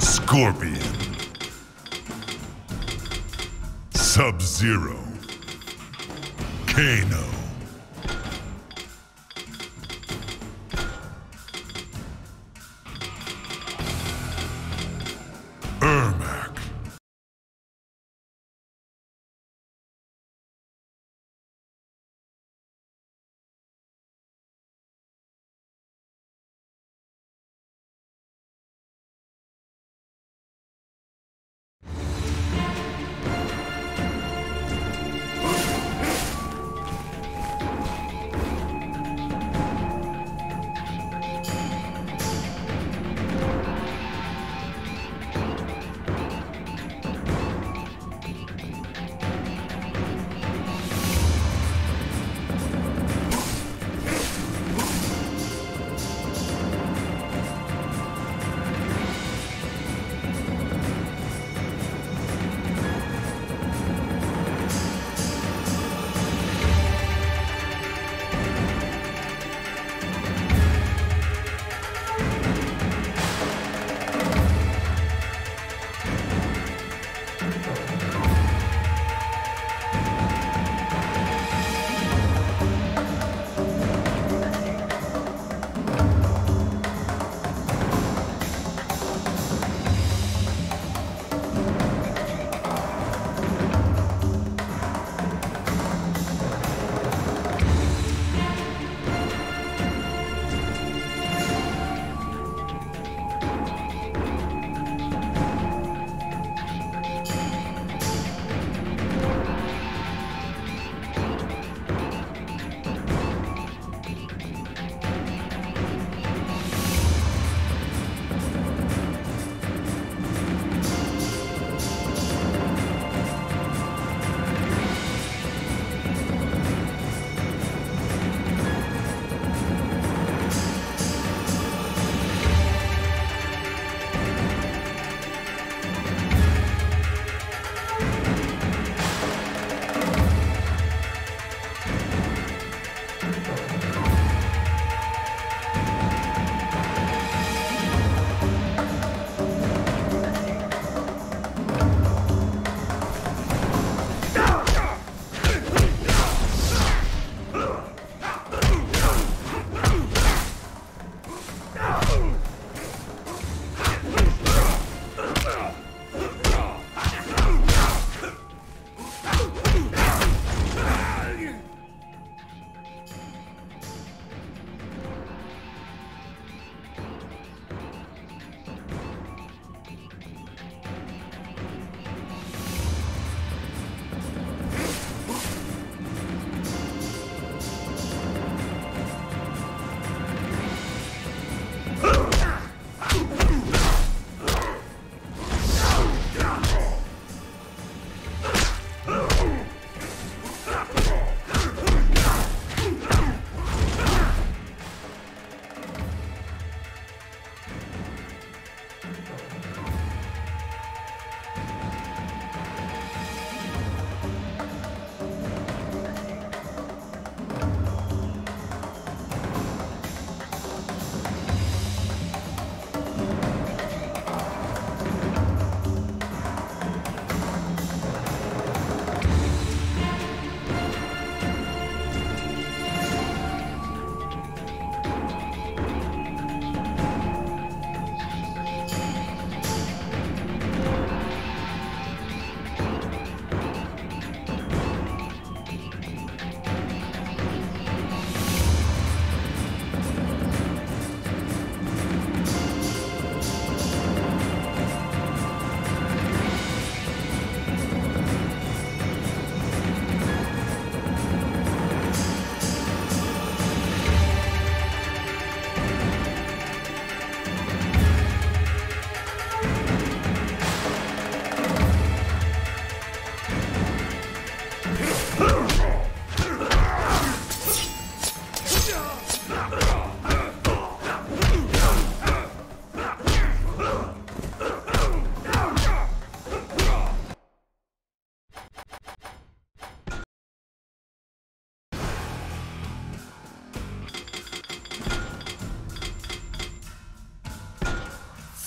Scorpion. Sub-Zero. Kano.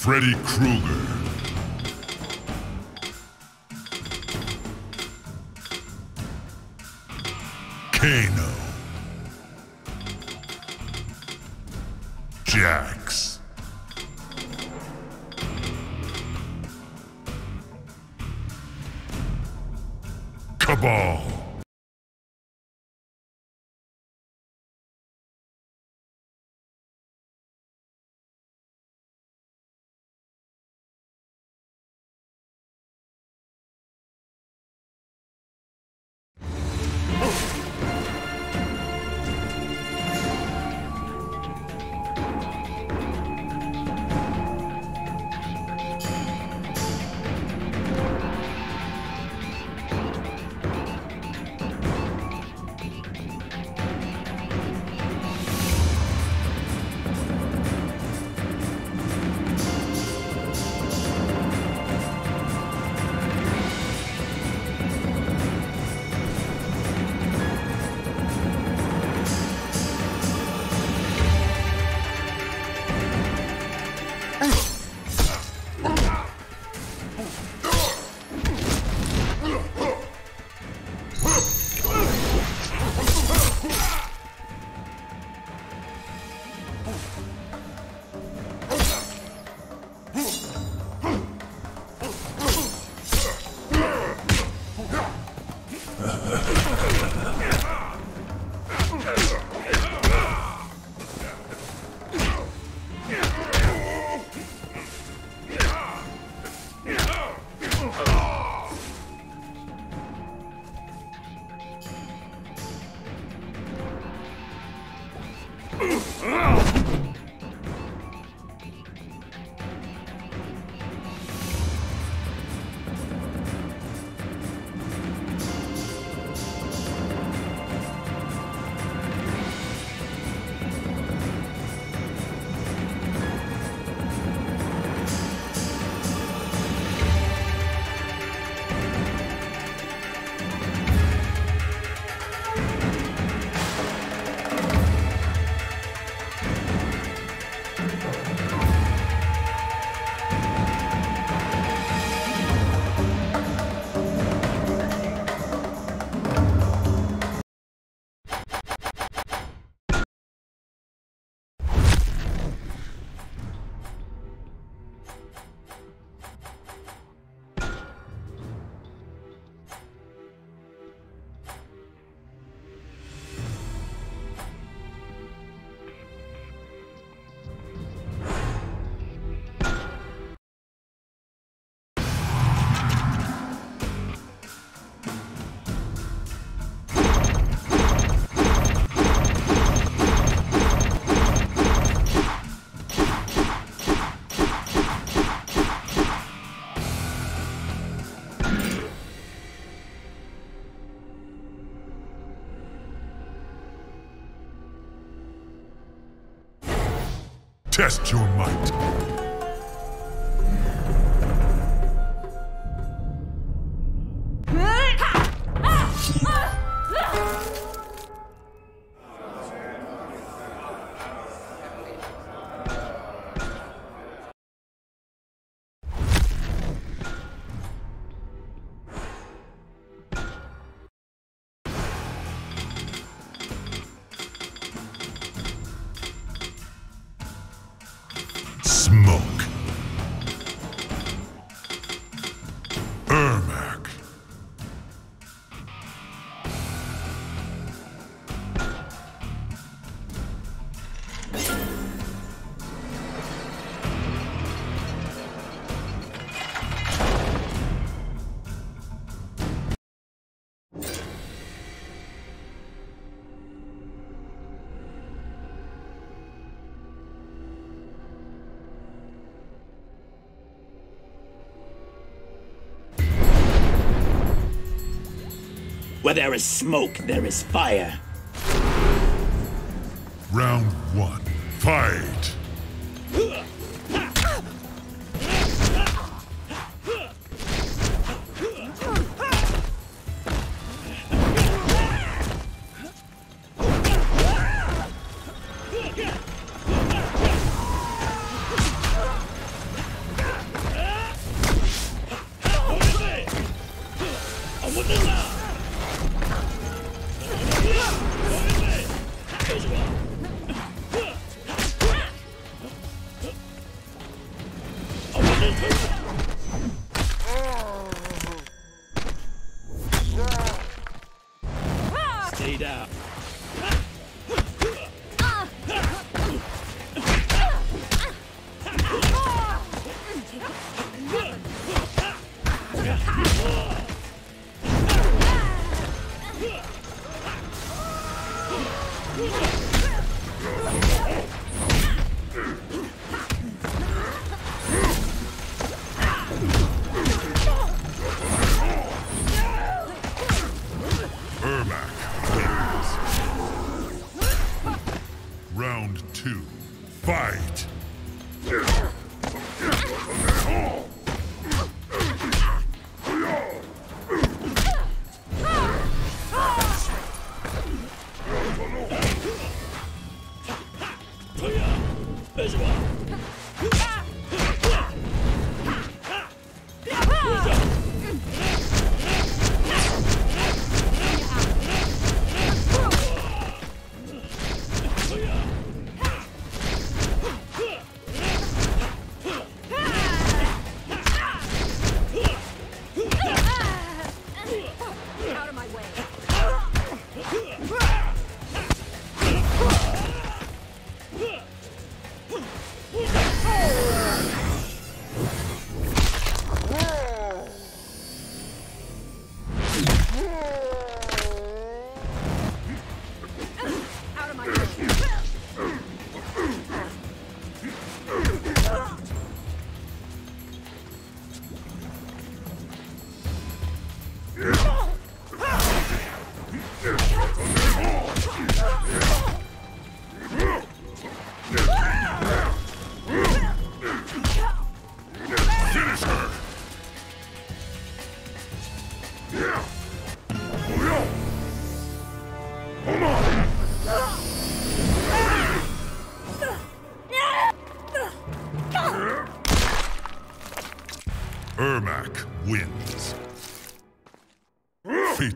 Freddy Krueger. Kano. Test your might. There is smoke, there is fire. Round one. Fight. Yeah.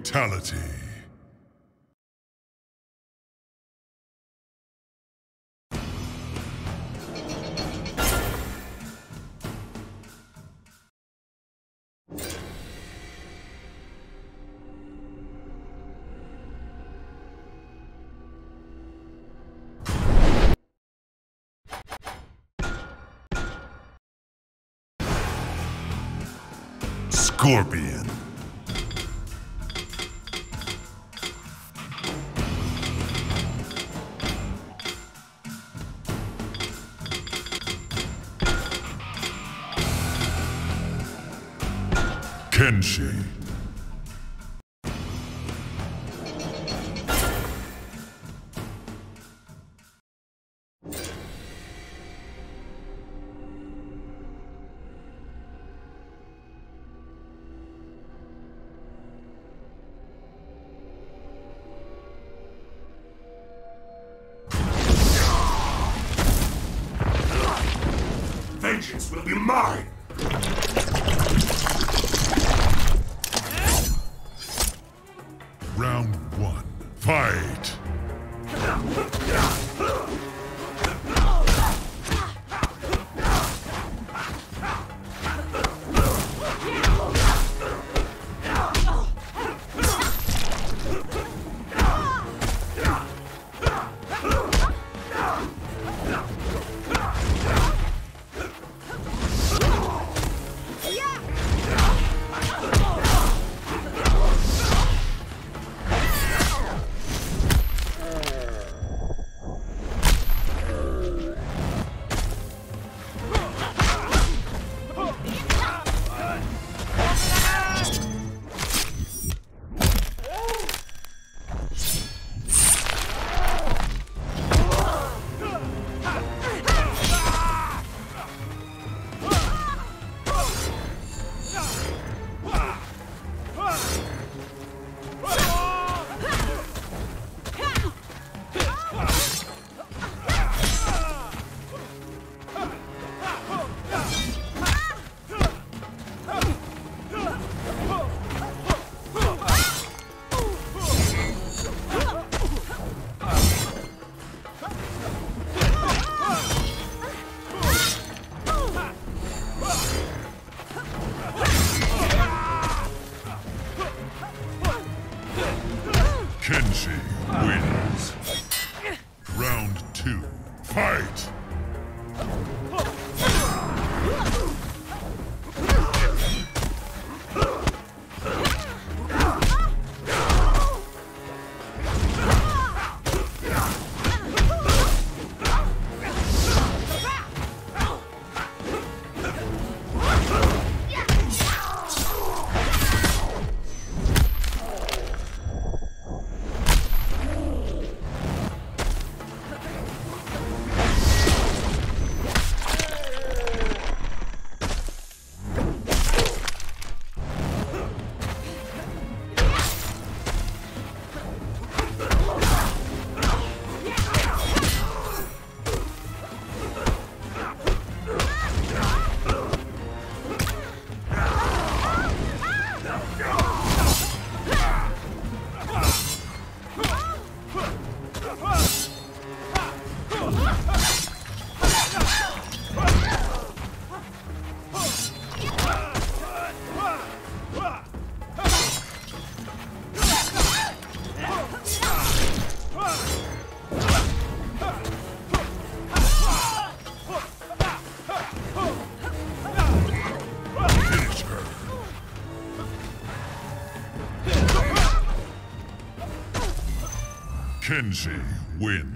Fatality. Scorpion. Kenshi. Round one. Fight! Kenshi wins.